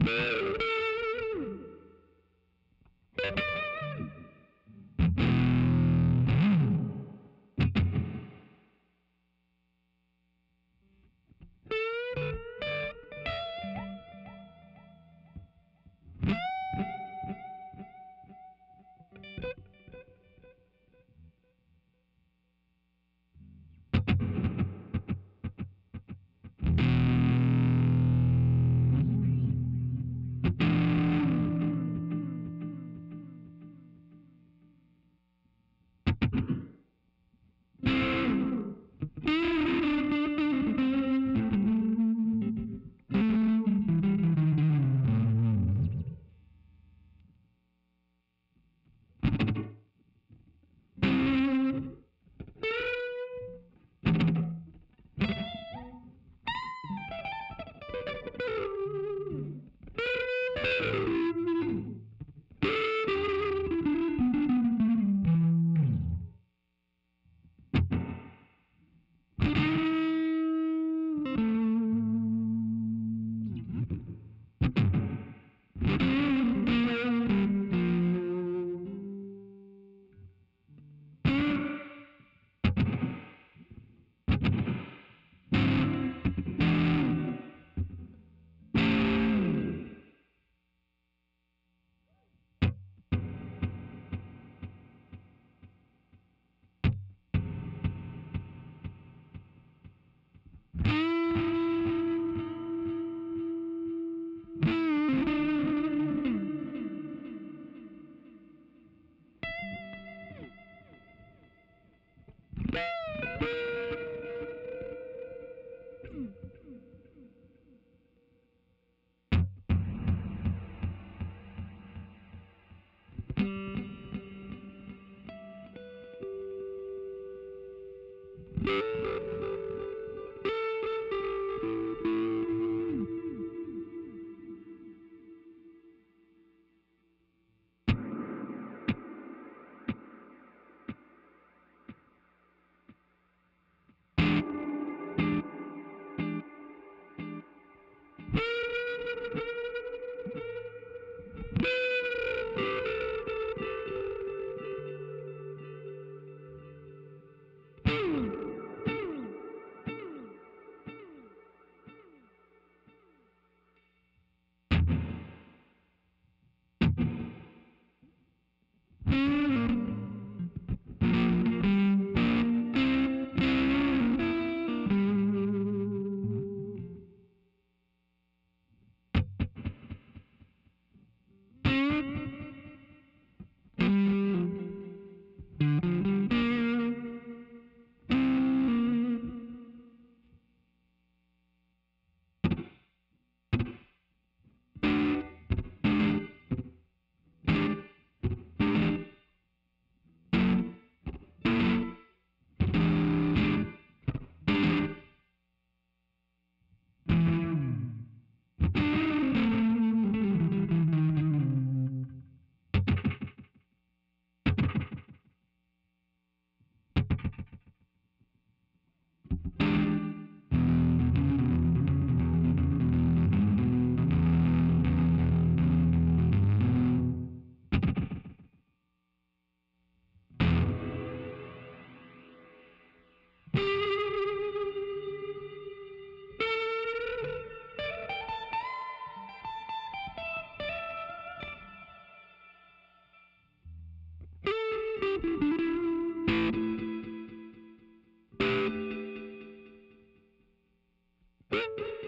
Thank Beep.